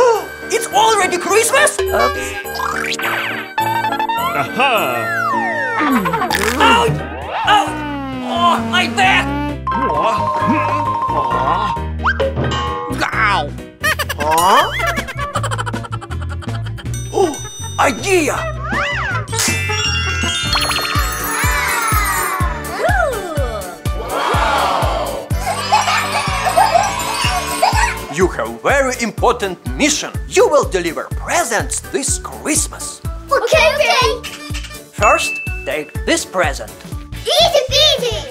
Oh. It's already Christmas? Aha! Ouch! Ouch! Oh, my back! Idea! You have a very important mission. You will deliver presents this Christmas. Okay, okay. First, take this present. Easy peasy.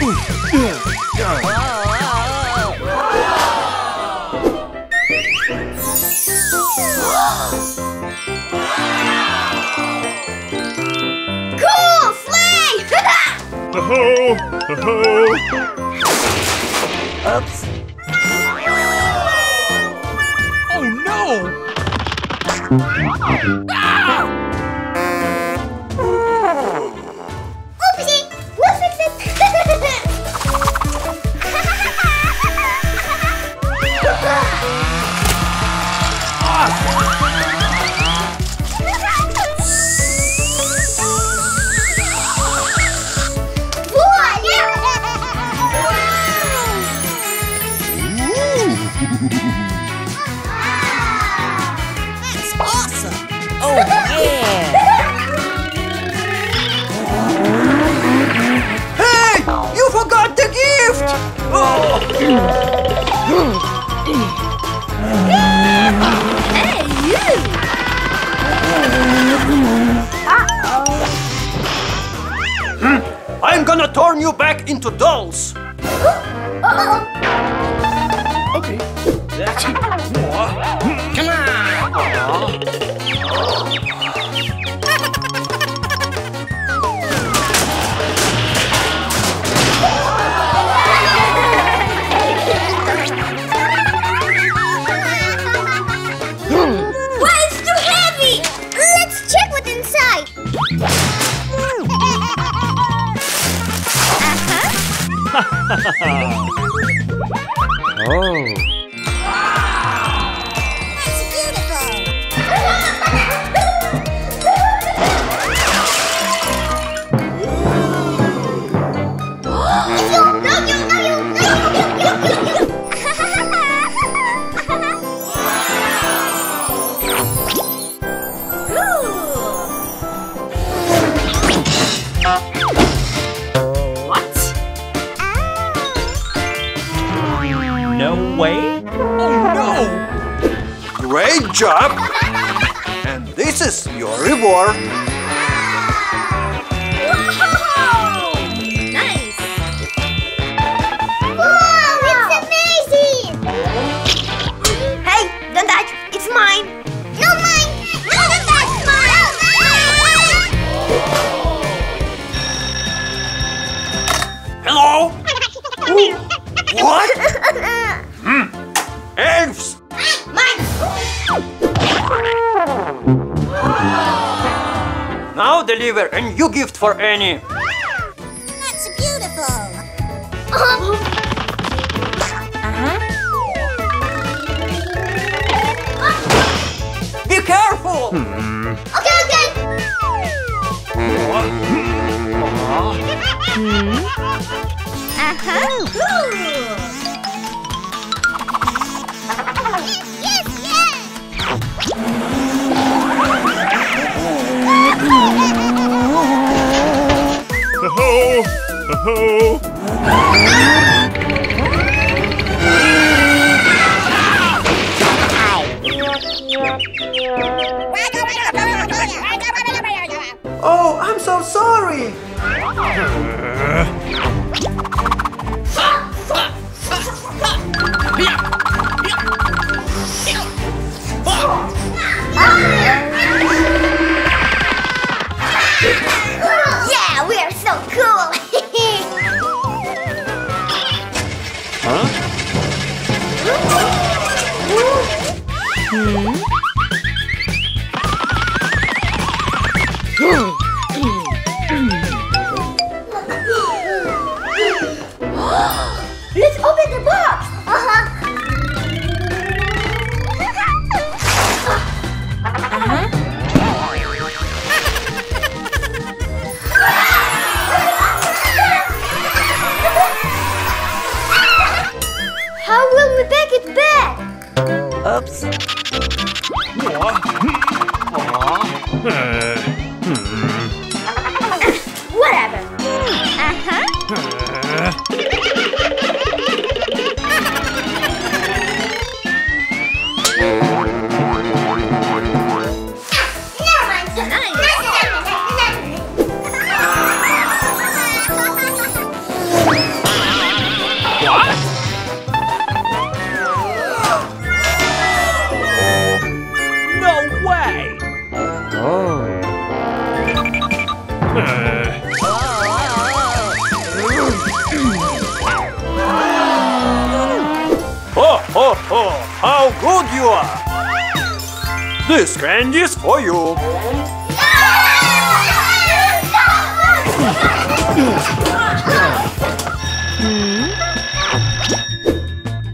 Cool Ho-ho! Ho-ho! Oops. Oh no! Oopsie. Hmm. I'm gonna turn you back into dolls. Okay. Oh. No way? Oh no! Great job! And this is your reward. Now deliver a new gift for Annie. That's beautiful! Uh-huh. Be careful! Okay, okay! Uh-huh. Ho-ho! Oh, I'm so sorry. Yeah, we are so cool! Mm-hmm. Let's open the box! Uh-huh. Uh-huh. How will we back? Oops. 啊，啊。you are! This candy is for you.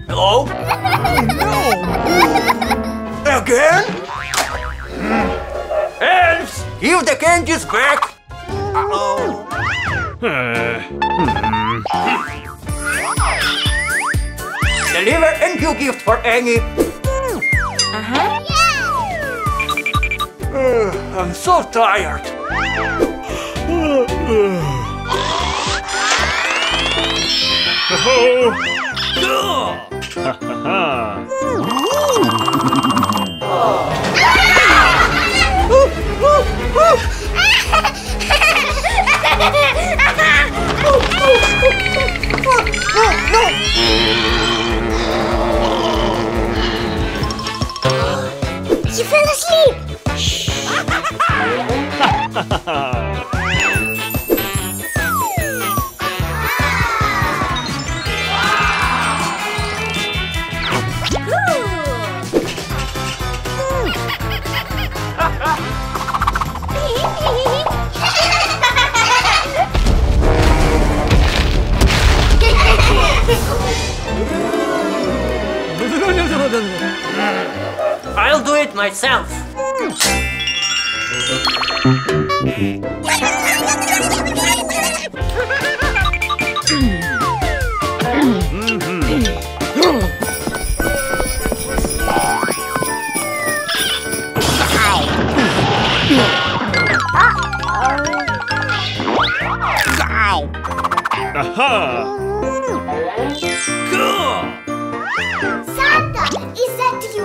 Hello? no. Again? Elves, give the candies back. Uh-oh. Uh, hmm. Deliver a new gift for Annie. Uh, I'm so tired. He fell asleep. I'll do it myself. Aha! Santa, is that you?